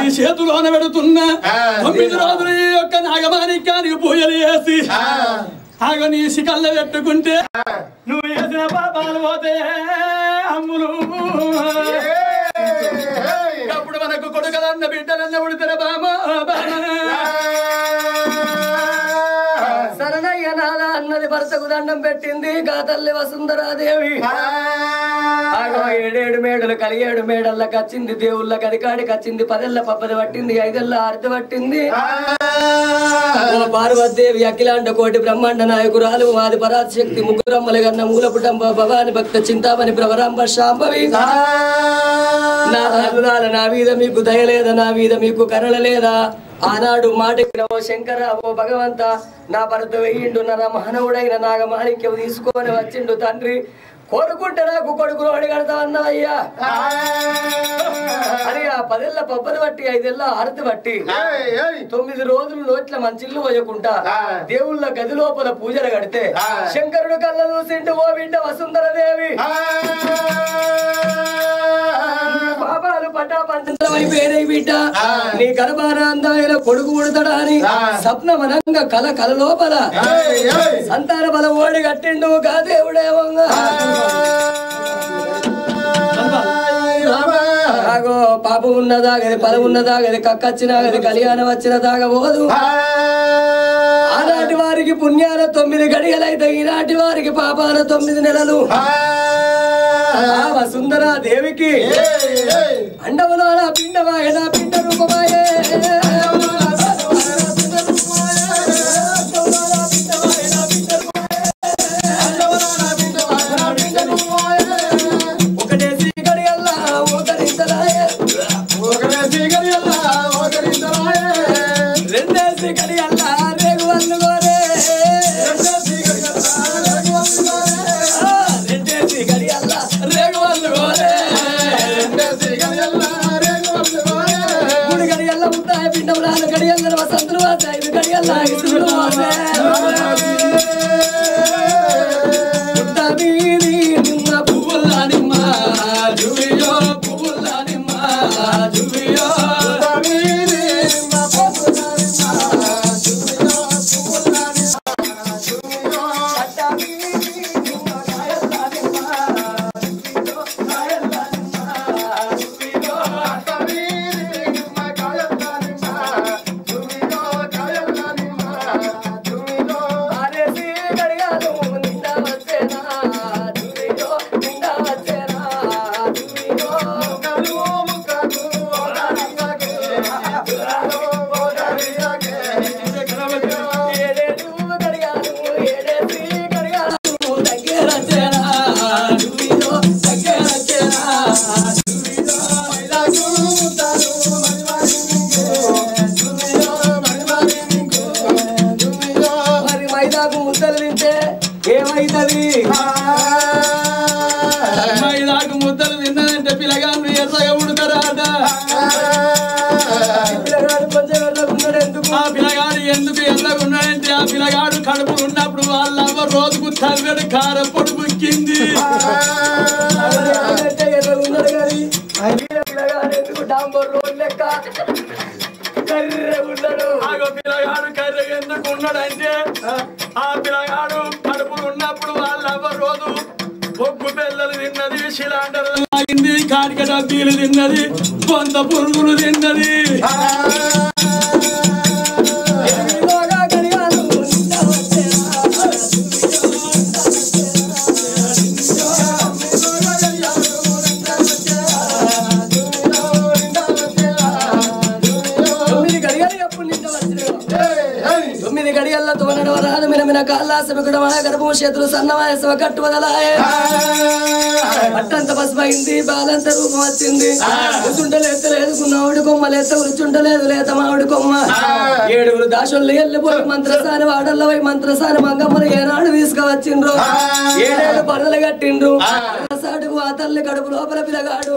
ఈ చేతిలోన పెడుతున్నా. తొమ్మిది రోజులు ఈ యొక్క నాగమాణిక్యానికి పూజలు చేసి ఆగ నీ శికల్ల పెట్టుకుంటే నువ్వు చేసిన పాపాలు పోతే అమ్ములు. అప్పుడు మనకు కొడుకలన్న బిడ్డలన్న ఉడితర బామ
శరణయ్య నాద అన్నది భర్తకు దండం పెట్టింది. గా తల్లి వసుంధరాదేవి. ఏడేడు మేడలు కలిగేడు మేడల్లకు వచ్చింది. దేవుళ్ళకి అదికాడికి వచ్చింది. పదెళ్ళ పప్పది పట్టింది. ఐదెళ్ళ ఆరతి పట్టింది. పార్వతీదేవి అఖిలాండ కోటి బ్రహ్మాండ నాయకురాలు మాది పరాశక్తి ముగ్గురమ్మల గన్న మూలపుటంబ భవాని భక్త చింతామణి ప్రవరాంబ శాంభవి. నా అల్లులాల నా మీద మీకు దయ లేదా? నా మీద మీకు కరణ లేదా? ఆనాడు మాటకి ఓ శంకర ఓ భగవంత నా భర్త వెయ్యిండు నా మానవుడైన నాగ మాణిక్యం తీసుకొని వచ్చిండు తండ్రి. కోరుకుంటే నాకు కొడుకును అడిగడతావన్నావయ్యా అని ఆ పదేళ్ళ పబ్బది బట్టి ఐదేళ్ళ ఆరతి బట్టి తొమ్మిది రోజులు నోట్ల మంచిళ్ళు పోయకుంటా దేవుళ్ళ గది లోపల పూజలు కడితే శంకరుడు కళ్ళ చూసిండు ఓ బిడ్డ వసుంధరదేవి. పాపాలు పట్టా పంచమై పేరై బిడ్డ. నీ గర్భాన అందమైన కొడుకు ఉడతాడా అని స్వప్నమనంగా కల కల లోపల. సంతాన బలం ఓడి కట్టిండు గా దేవుడేవంగా ఆగో పాపం ఉన్నదా గది బలం ఉన్నదా గది కక్కచ్చినా గది కళ్యాణం వచ్చిన దాగా పోదు. ఆనాటి వారికి పుణ్యాల తొమ్మిది గడియలైతే ఈనాటి వారికి పాపాల తొమ్మిది నెలలు. వసుంధర దేవికి అండములోన పిండమాయన పిండ రూపమాయే మరి మైదాకు ముద్దలు తింటే ఏమైతది?
మైదాకు ముద్దలు తిన్నానంటే పిల్లగాళ్ళు ఎర్రగా ఉడతారాట
పిల్లగాడు కొంచెం ఎర్రగున్నాడు ఎందుకు?
ఆ పిల్లగాడు ఎందుకు ఎర్రగా ఉన్నాడంటే ఆ పిల్లగాడు కడుపు ఉన్నప్పుడు వాళ్ళ అవ్వ రోజుకు తవ్వెడు కారం పొడి ముక్కింది
ఎర్రగున్నాడు కానీ పిల్లగాడు ఎందుకు డాంబర్ రోడ్ లెక్క కర్రె ఉన్నాడు?
పిల్లగాడు ఉన్నాడంటే ఆ పిల్లగాడు కడుపులు ఉన్నప్పుడు వాళ్ళు అవ్వ రోజు బొగ్గు పిల్లలు తిన్నది శిలాండలు తాగింది కాడిక డబ్బీలు తిన్నది కొంత పురుగులు తిన్నది.
కాళ్ళాసమికుడమా గర్భం చేతులు సన్నవాయసవ కట్టు వదలాయే పట్టంత పసుపైంది బాలంత రూపం వచ్చింది. రుచుంటలు ఎత్తలేదు కున్నవాడు కొమ్మలు ఎత్త రుచుంటలేదు లేత మామిడి కొమ్మ. ఏడుగురు దాసులు వెళ్ళిపోయి మంత్రసాని వాడల్లో పోయి మంత్రసాని మంగమ్మలు ఏనాడు తీసుకువచ్చిండ్రు. ఏడేళ్ళు పనులు కట్టిండ్రు. సాడుకు ఆ తల్లి కడుపు లోపల పిలగాడు.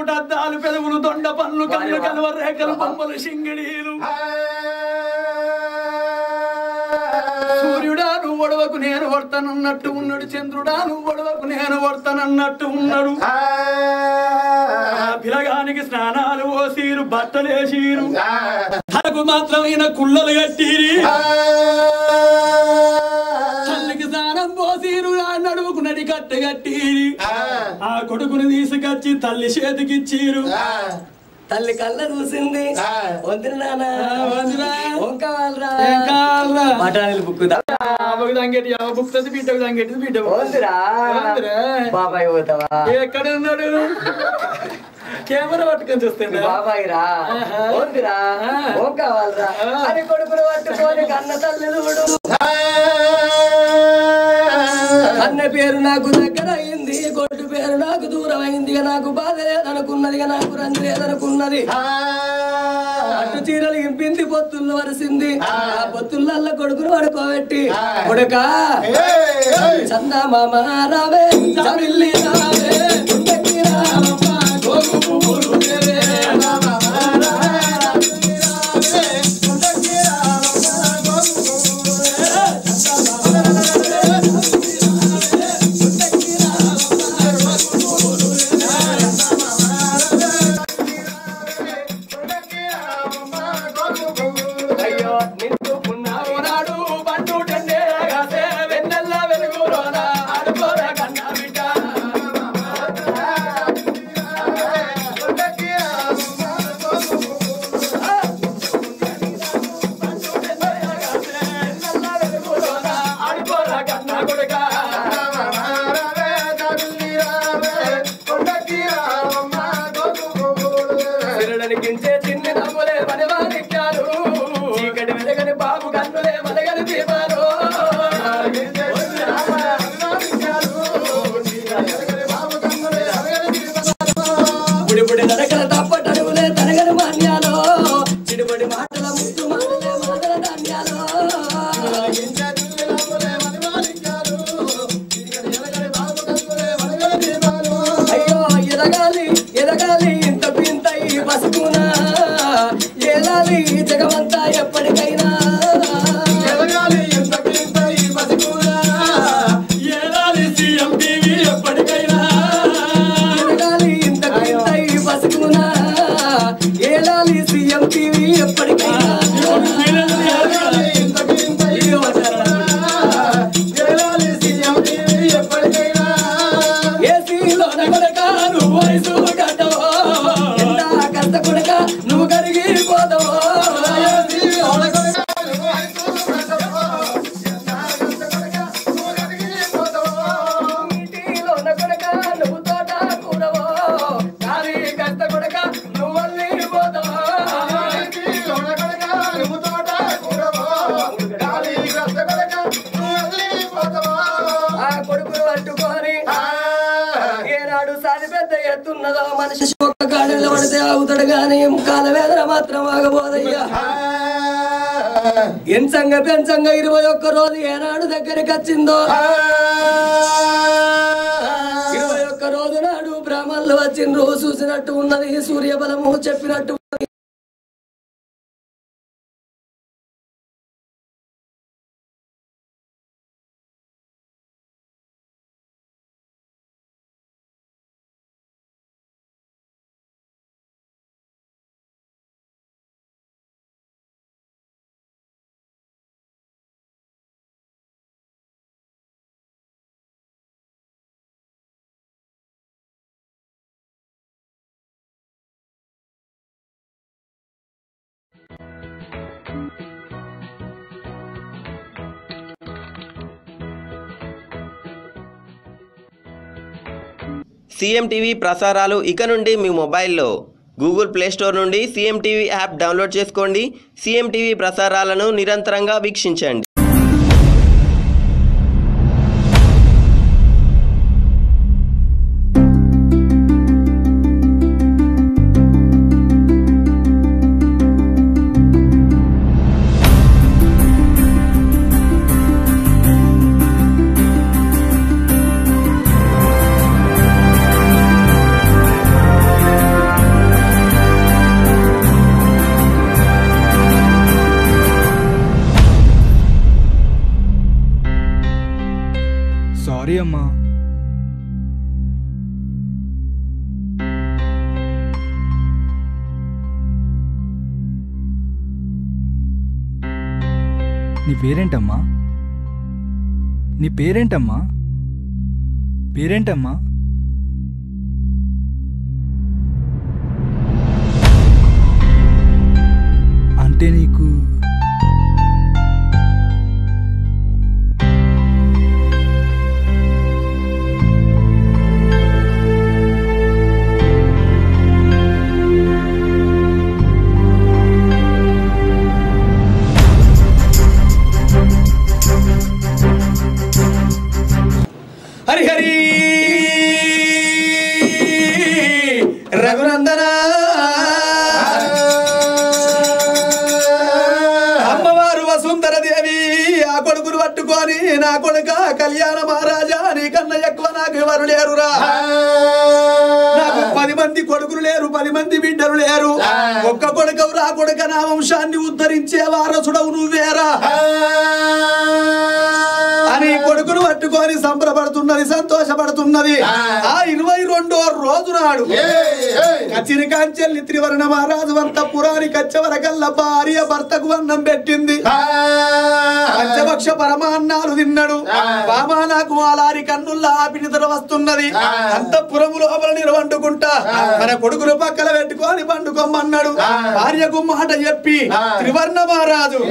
అద్దాలు పెదవులు దొండ పనులు కళ్ళు కలువ రేఖలు బొమ్మలు సింగిడీలు సూర్యుడా నువ్వు ఒడవకు నేను వర్తనన్నట్టు ఉన్నాడు చంద్రుడా నువ్వు ఒడవకు నేను వర్తనన్నట్టు ఉన్నాడు. పిలగానికి స్నానాలు ఓసీరు బట్టలేసీరు. తనకు మాత్రమైన కుళ్ళలు కట్టిరి. ఆ. కొడుకుని తీసుకొచ్చి తల్లి చేతికిచ్చిరు
తల్లి కళ్ళ చూసింది.
కావాలరా?
బఠానీలు బుక్కుదా. బాబాయ్ పోతావా?
ఎక్కడ ఉన్నాడు కెమెరా పట్టుకొని చూస్తుండ?
బాబాయ్ రా. వద్దురా
ఆ.
వంకావాలరా? అని కొడుకులు పట్టుకొని కన్న తల్లి చూడు. అన్న పేరు నాకు దగ్గర అయింది కొట్టు పేరు నాకు దూరం అయింది. నాకు బాధ లేదనుకున్నది నాకు రంది లేదనుకున్నది. అటు చీరలు ఇంపింది పొత్తుల్లో వరిసింది. ఆ. పొత్తుల్ల కొడుకును పడుకోబెట్టి. కొడుక రావే చమిల్లి రావే. ఎంచంగా పెంచంగా ఇరవై ఒక్క రోజు ఏనాడు దగ్గరికి వచ్చిందో? ఇరవై ఒక్క రోజు నాడు బ్రాహ్మణులు వచ్చిండ్రు చూసినట్టు ఉన్నది సూర్య బలము చెప్పినట్టు
సీఎం టీవీ ప్రసారాలు ఇక నుండి మీ మొబైల్లో. గూగుల్ ప్లే స్టోర్ నుండి సీఎం టీవీ యాప్ డౌన్లోడ్ చేసుకోండి. సీఎం టీవీ ప్రసారాలను నిరంతరంగా వీక్షించండి.
పేరేంటమ్మా? నీ పేరేంటమ్మా? పేరేంటమ్మా? అంటే నీకు
లేరు. ఒక్క కొడుకవు రా కొడుక నా వంశాన్ని ఉద్ధరించే వారసుడవు నువ్వేరా. పట్టుకొని సంబరపడుతున్నది సంతోషపడుతున్నది. ఆ. ఇరవై రెండో రోజు నాడు కచిరి కాంచెల్లి త్రివర్ణ మహారాజు వంత పురాణి కచ్చవరకల్ల భార్య భర్తకు అన్నం పెట్టింది. పంచభక్ష పరమాన్నాలు తిన్నాడు. బామా నాకు అలారి కన్నుల్లా ఆపి నిద్ర వస్తున్నది. అంతఃపురము లోపల నిలవండుకుంటా మన కొడుకును పక్కన పెట్టుకొని పండుకోమన్నాడు భార్యకు మాట చెప్పి త్రివర్ణ మహారాజు.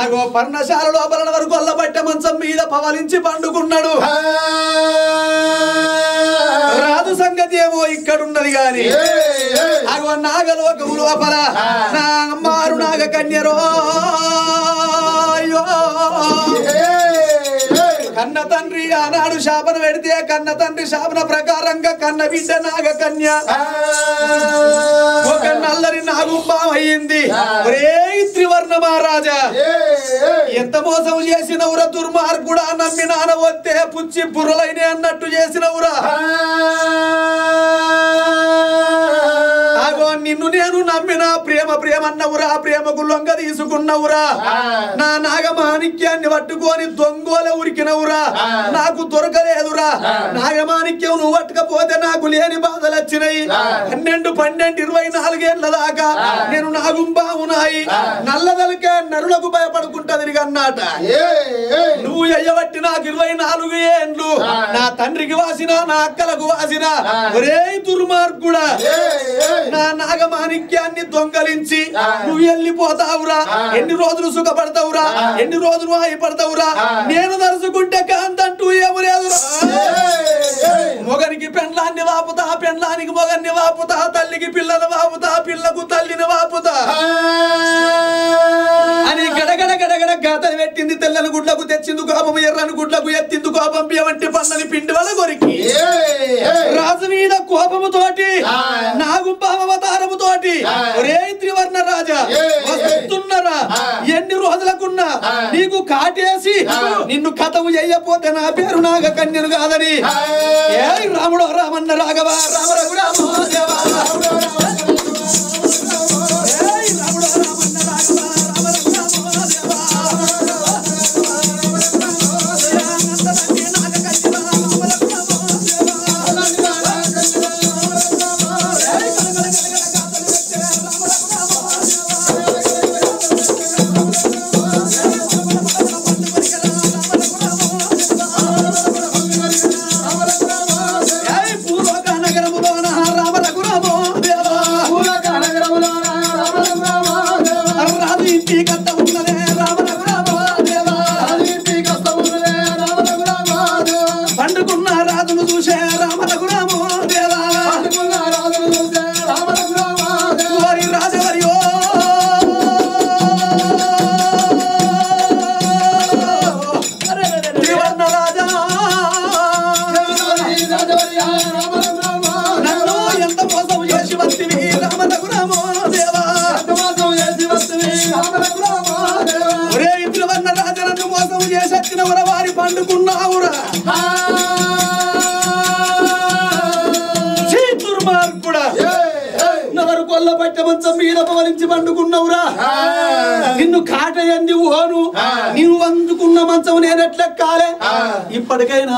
ఆగో పర్ణశాల లోపల వరకు కొల్లబట్ట మంచం మీద పవలించి పండుకున్నాడు. రాజు సంగతి ఏమో ఇక్కడున్నది గాని. అగో నాగలోకము లోపల నా అమ్మారు నాగ కన్యరో. అయ్యో. కన్న తండ్రి ఆనాడు శాపన పెడితే కన్న తండ్రి శాపన ప్రకారంగా కన్న బిడ్డ నాగ కన్య ఒక నల్లని నాగుంబాం అయ్యింది. ఒరే త్రివర్ణ మహారాజా. ఎంత మోసం చేసినవురా దుర్మార్గుడా నమ్మి నానవస్తే పుచ్చి బుర్రలైన అన్నట్టు చేసినవురా ఆగో నిన్ను నేను నమ్మిన ప్రేమ ప్రేమ అన్నవురా ప్రేమకు లొంగ తీసుకున్నవురా నా నాగమాణిక్యాన్ని పట్టుకొని దొంగోల ఉరికినవురా. నాకు దొరకలేదురా. నాగమాణిక్యం నువ్వు పట్టుకపోతే నాకు లేని బాధలు వచ్చినాయి పన్నెండు పన్నెండు ఇరవై నాలుగేళ్ళ దాకా నేను నాగుంబావునాయి నల్లదలకే నరులకు భయపడుకుంటా తిరిగన్నాట. నువ్వు ఎయ్యబట్టి నాకు ఇరవై నాలుగు ఏండ్లు. నా తండ్రికి వాసిన నా అక్కలకు వాసిన. ఒరే దుర్మార్గుడా. నా నాగమాణిక్యాన్ని దొంగలించి నువ్వు వెళ్ళిపోతావురా. ఎన్ని రోజులు సుఖపడతావురా? ఎన్ని రోజులు ఆగిపడతావురా నేను తరుచుకుంటే కాంతంటూ ఏమి లేదురా. మొగనికి పెండ్లాన్ని వాపుతా పెండ్లానికి మొగన్ని వాపుతా తల్లికి పిల్లని వాపుతా పిల్లకు తల్లిని వాపుతా. అని గడగడ గడగడ గాతలు పెట్టింది తెల్లని గుడ్లకు తెచ్చింది కోపం ఎర్రని గుడ్లకు ఎత్తింది కోపం బియ్యమంటి పన్నని పిండి వల్ల కొరికి రాజు మీద కోపముతోటి నాగుంపావతారముతోటి ఒరే త్రివర్ణ రాజా వస్తున్నారా? ఎన్ని రోజులకున్నా నీకు కాటేసి నిన్ను కథము చెయ్యపోతే నా పేరు నాగ కన్యను కాదని ఏ రాముడో రామన్న రాఘవ రామ రఘురామో.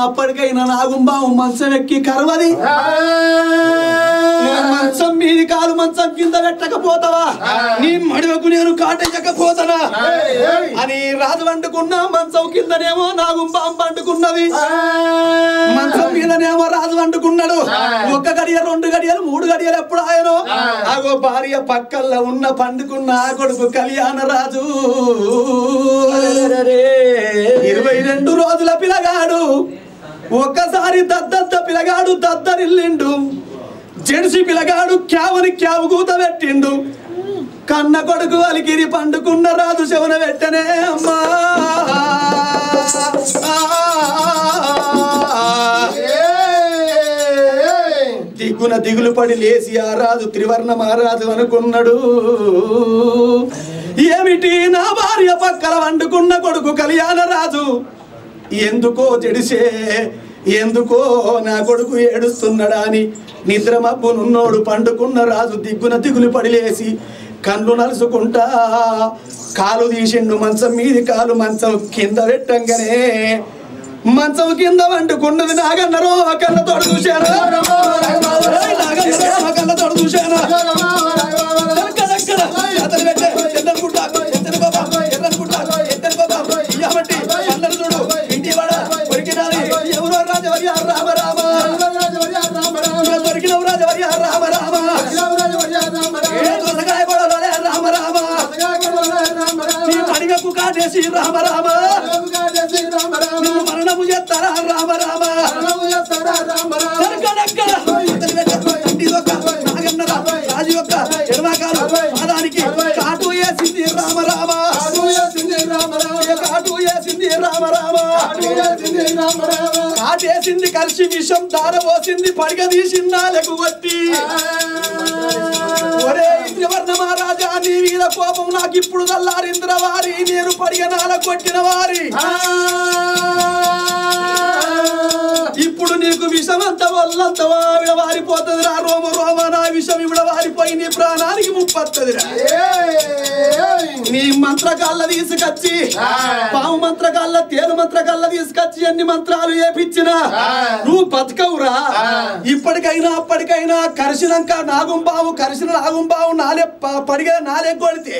అప్పటికైనా నాగుంబావు మంచం ఎక్కి కరవది. మంచం మీది కాదు మంచం కింద పెట్టకపోతావా? నీ మడివకు నేను కాటయ్యకపోతానా అని రాజు వండుకున్న మంచం కిందనేమో నాగుంబాం పండుకున్నది మంచం మీదనేమో రాజు వండుకున్నాడు ఒక్క గడియ రెండు గడియలు మూడు గడియలు ఎప్పుడు ఆయనో? ఆగో భార్య పక్కల్లో ఉన్న పండుకున్న ఆ కొడుకు కళ్యాణ రాజు. ఇరవై రెండు రోజుల పిలగాడు ఒక్కసారి దద్దద్ద పిలగాడు దద్దరిల్లిండు. జెర్సీ పిలగాడు క్యావని క్యావు కూత పెట్టిండు. కన్న కొడుకు అలికిరి పండుకున్న రాజు శవన పెట్టనే అమ్మా. దిగున దిగులు పడి లేచి ఆ రాజు త్రివర్ణ మహారాజు అనుకున్నాడు. ఏమిటి నా భార్య పక్కల వండుకున్న కొడుకు కళ్యాణరాజు రాజు? ఎందుకో జడిసే ఎందుకో నా కొడుకు ఏడుస్తున్నాడా అని నిద్ర మబ్బునున్నోడు పండుకున్న రాజు దిగ్గున దిగులు పడిలేసి కళ్ళు నలుసుకుంటా కాలు తీసిండు మంచం మీది కాలు మంచం కింద పెట్టంగానే మంచం కింద వండుకున్నది నాగన్నరో కళ్ళతోడు చూశాను నాగన్నరో కళ్ళతోడు చూశాను రామ. నీ పడిగకు కాటేసి రామ రామ. నిన్ను మరణము చేస్తారా రామ రామ. రాజు యొక్క ఎడమకాలు, పాదానికి కాటు వేసింది రామ రామ. కాటు వేసింది రామ రామ. కాటేసింది కలిసి విషం దారపోసింది పడిగ తీసిందా లెక్కు నీ వీర కోపం నాకు ఇప్పుడు చల్లారింద్ర వారి. నేను పడిగ నాల కొట్టిన వారి. ఇప్పుడు నీకు విషమంత వల్లంత వారిపోతుంది రా రోమ రోమ నా విషం ఇవిడ వారిపోయి నీ ప్రాణానికి ముప్పత్తది రా నీ మంత్రకాళ్ళ తీసుకొచ్చి పాము మంత్రకాళ్ళ తేలు మంత్రకాళ్ళ తీసుకొచ్చి ఎన్ని మంత్రాలు ఏపిచ్చినా నువ్వు బతకవురా. ఇప్పటికైనా అప్పటికైనా కరిసినాక నాగుంబావు కరిసిన నాగుంబావు నాలే పడిగా నాలే కొడితే.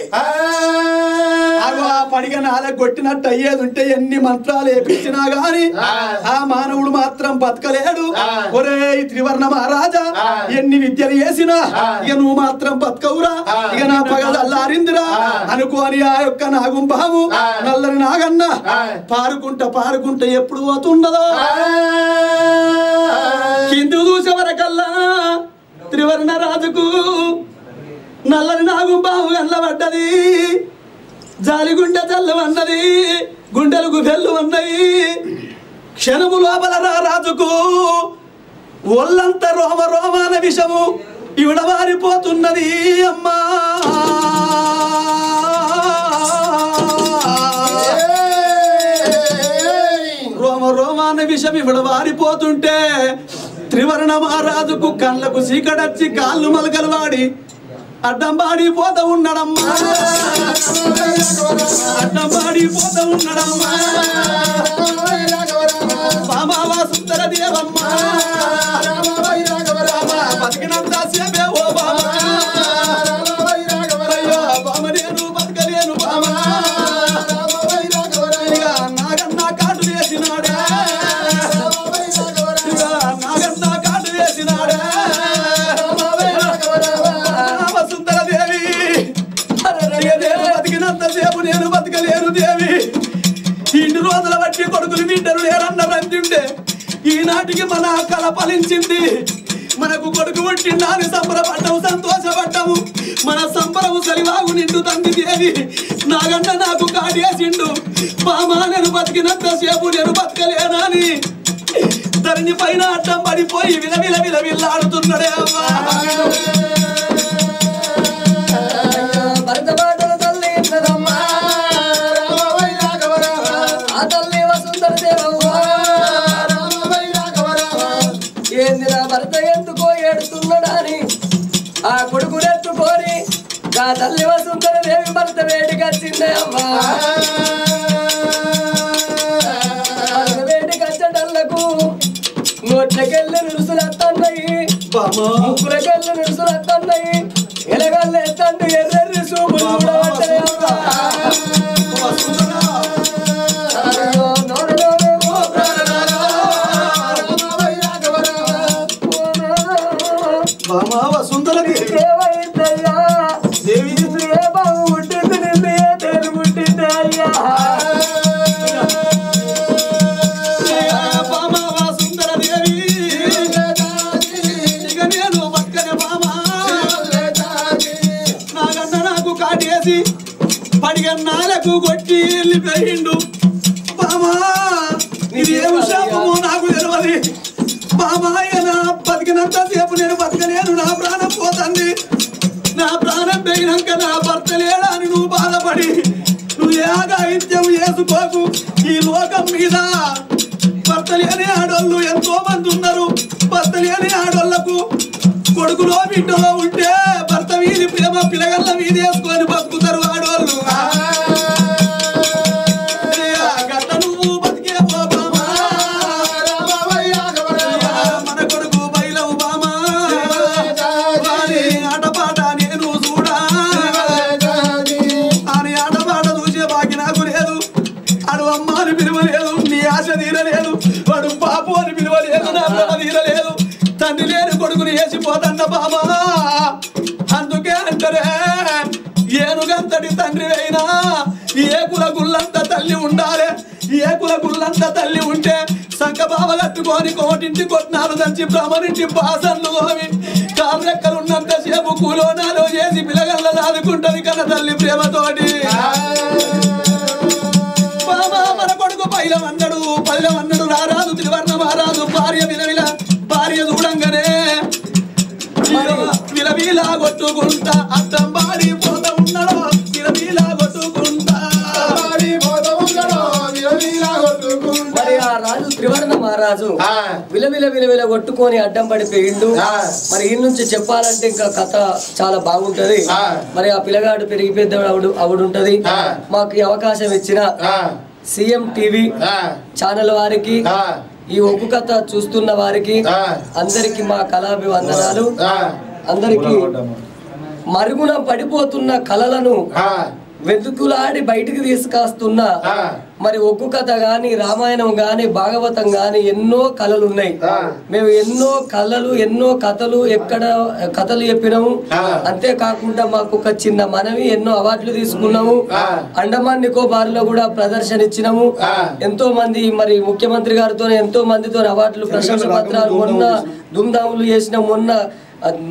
పడిగ నాలే కొట్టినట్టు అయ్యేది ఉంటే ఎన్ని మంత్రాలు ఏపించినా గాని ఆ. మానవుడు మాత్రం బతకలేడు. ఒరే త్రివర్ణ మహారాజా ఎన్ని విద్యలు చేసినా ఇక నువ్వు మాత్రం బతకవురా. ఇక నా పగ అల్లారిందిరా. అనుకోని ఆ యొక్క నాగుంబాము నల్లని నాగన్న పారుకుంటా పారుకుంటా ఎప్పుడు పోతుండదో. కింది చూసే వరకల్లా త్రివర్ణ రాజుకు నల్లని నాగుంబాము వెళ్ళబడ్డది జాలిగుండె జల్లు అన్నది గుండెలు గుబెల్లు అన్నది క్షణము లోపల రాజుకు ఒళ్ళంత రోమ రోమాన విషము ఇవిడ వారిపోతున్నది అమ్మా రోమ రోమాన విషం ఇవిడవారిపోతుంటే త్రివర్ణ మహారాజుకు కళ్ళకు చీకటచ్చి కాళ్ళు మలకలు వాడి అడ్డం పాడిపోత ఉన్నాడమ్మా అడ్డం పాడిపోత ఉన్నాడమ్మా బామావా సుందర దేవమ్మ నేను సేపు నేను బతకలేనా అని ధరణి పైన అడ్డం పడిపోయి విలవిల విలవిల్లాడుతున్నాడే అమ్మా.
భరత మాటల ఆ తల్లి ఏందిరా ఎందుకో ఏడుతున్నాడని ఆ కొడుకు ఎత్తుకొని తల్లి
బామా బామా నా బతికినంత సేపు నేను బతకలేను నా ప్రాణం పోతుంది. నా ప్రాణం పెరిగినాక నా భర్త లేడా అని నువ్వు బాధపడి పడి నువ్వు ఏగాయిత్యం చేసుకోకు. ఈ లోకం మీద భర్త లేని ఆడోళ్ళు ఎంతో మంది ఉన్నారు. భర్త లేని ఆడోళ్ళకు కొడుకులో బిడ్డలో ఉంటే భర్త వీధి ప్రేమ పిల్లగల్ల వీధి వేసుకొని బతుకు గుళ్ళంత తల్లి ఉంటే సంక బావ కట్టుకొని కోటింటి కొట్టినారు దంచి బ్రహ్మనింటి బాసన్లు గోవి కాలు రెక్కలున్నంత సేపు కూలోనాలో చేసి పిల్లగల్ల దాదుకుంటది కన్న తల్లి ప్రేమతోటి. బాబా మన కొడుకు పైలం అన్నాడు పైలం అన్నాడు రారాదు తిరువర్ణ మారాదు భార్య విలవిల భార్య చూడంగానే విలవిలా కొట్టుకుంటా అద్దం బాడి
మహారాజు విలవిల విలవిల కొట్టుకొని అడ్డం పడిపోయిండు. మరి ఈ నుంచి చెప్పాలంటే ఇంకా కథ చాలా బాగుంటది. మరి ఆ పిల్లగాడు పెరిగి పెద్ద అవుడు అవుడుంటది. మాకు అవకాశం ఇచ్చిన సీఎం టీవీ ఛానల్ వారికి ఈ ఒగ్గు కథ చూస్తున్న వారికి అందరికి మా కళాభివందనాలు. అందరికి మరుగున పడిపోతున్న కళలను వెతుకులాడి బయటికి తీసుకొస్తున్న మరి ఒగ్గు కథ గాని రామాయణం గాని భాగవతం గాని ఎన్నో కళలు ఉన్నాయి మేము ఎన్నో కళలు ఎన్నో కథలు ఎక్కడ కథలు చెప్పినాము. అంతేకాకుండా మాకు ఒక చిన్న మనవి ఎన్నో అవార్డులు తీసుకున్నాము. అండమాన్ నికోబార్లో కూడా ప్రదర్శన ఇచ్చినాము. ఎంతో మంది మరి ముఖ్యమంత్రి గారితో ఎంతో మందితో అవార్డులు ప్రశంస పత్రాలు మొన్న దుమ్దాములు చేసిన మొన్న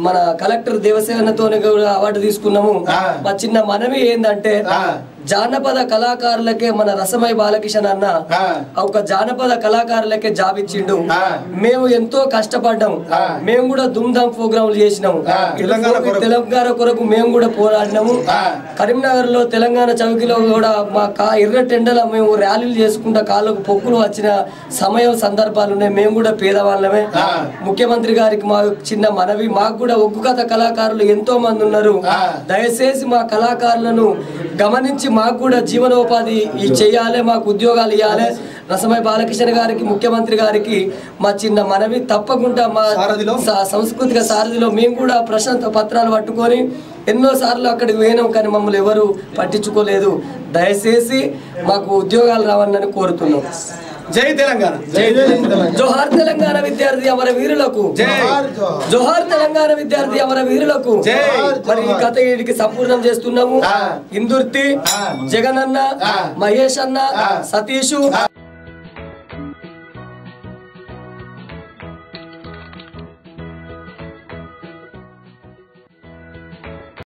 మన కలెక్టర్ దేవసేనతో కూడా అవార్డు తీసుకున్నాము. మా చిన్న మనవి ఏంటంటే జానపద కళాకారులకే మన రసమై బాలకిషన్ అన్న ఒక జానపద కళాకారులకే జాబ్ ఇచ్చిండు మేము ఎంతో కష్టపడ్డాం. మేము కూడా దుమ్ ధామ్ ప్రోగ్రాంలు చేసినాము
తెలంగాణ కొరకు.
తెలంగాణ కొరకు మేము కూడా పోరాడినాము. కరీంనగర్లో తెలంగాణ చౌకీలో కూడా మా కా ఎర్ర టెండల మేము ర్యాలీలు చేసుకుంటా కాళ్ళకు పొక్కులు వచ్చిన సమయం సందర్భాలు ఉన్నాయి. మేము కూడా పేదవాళ్ళమే. ముఖ్యమంత్రి గారికి మా చిన్న మనవి మాకు కూడా ఒగ్గు కథ కళాకారులు ఎంతో మంది ఉన్నారు దయచేసి మా కళాకారులను గమనించి మాకు కూడా జీవనోపాధి ఈ చేయాలి మాకు ఉద్యోగాలు ఇవ్వాలి రసమై బాలకిషన్ గారికి ముఖ్యమంత్రి గారికి మా చిన్న మనవి. తప్పకుండా మా సాంస్కృతిక సారథిలో మేము కూడా ప్రశాంత పత్రాలు పట్టుకొని ఎన్నో సార్లు అక్కడికి పోయినాం కానీ మమ్మల్ని ఎవరు పట్టించుకోలేదు. దయచేసి మాకు ఉద్యోగాలు రావాలని కోరుతున్నాం.
జై తెలంగాణ.
జోహార్ తెలంగాణ విద్యార్థి అమర వీరులకు.
జై.
జోహార్ తెలంగాణ విద్యార్థి అమర వీరులకు.
జై.
మరి ఈ కథ వీడికి సంపూర్ణం చేస్తున్నాము. ఇందుర్తి జగన్ అన్న మహేష్ అన్న సతీష్.